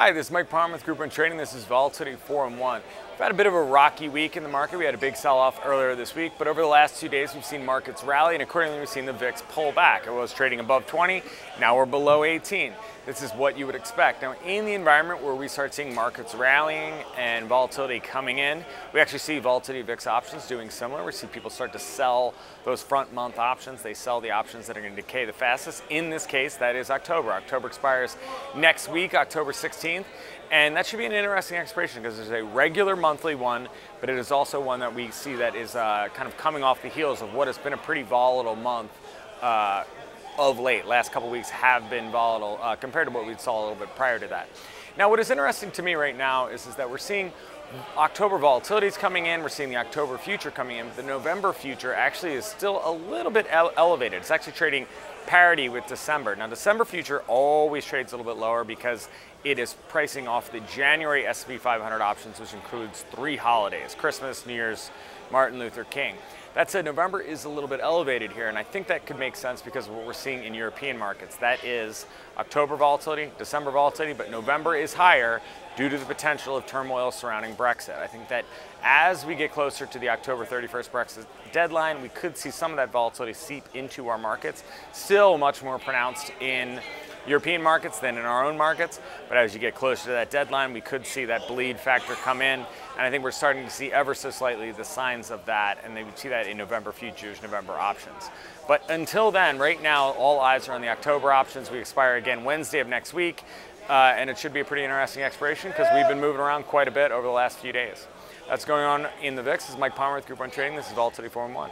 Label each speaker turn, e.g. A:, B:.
A: Hi, this is Mike Palmer with Group 1 Trading. This is Volatility 4 and 1. We've had a bit of a rocky week in the market. We had a big sell-off earlier this week, but over the last two days we've seen markets rally and accordingly we've seen the VIX pull back. It was trading above 20, now we're below 18. This is what you would expect. Now in the environment where we start seeing markets rallying and volatility coming in, we actually see volatility VIX options doing similar. We see people start to sell those front month options. They sell the options that are going to decay the fastest. In this case, that is October. October expires next week, October 16th. And that should be an interesting expiration because there's a regular monthly one, but it is also one that we see that is uh, kind of coming off the heels of what has been a pretty volatile month uh, of late. Last couple weeks have been volatile uh, compared to what we saw a little bit prior to that. Now, what is interesting to me right now is, is that we're seeing October volatility is coming in. We're seeing the October future coming in. The November future actually is still a little bit ele elevated. It's actually trading parity with December. Now, December future always trades a little bit lower because it is pricing off the January S&P 500 options, which includes three holidays, Christmas, New Year's, Martin Luther King. That said, November is a little bit elevated here, and I think that could make sense because of what we're seeing in European markets. That is October volatility, December volatility, but November is higher due to the potential of turmoil surrounding Brexit. I think that as we get closer to the October 31st Brexit deadline, we could see some of that volatility seep into our markets. Still much more pronounced in European markets than in our own markets. But as you get closer to that deadline, we could see that bleed factor come in. And I think we're starting to see ever so slightly the signs of that. And they would see that in November futures, November options. But until then, right now, all eyes are on the October options. We expire again Wednesday of next week. Uh, and it should be a pretty interesting expiration because we've been moving around quite a bit over the last few days. That's going on in the VIX. This is Mike Palmer with Group 1 Trading. This is Volatility 4 1.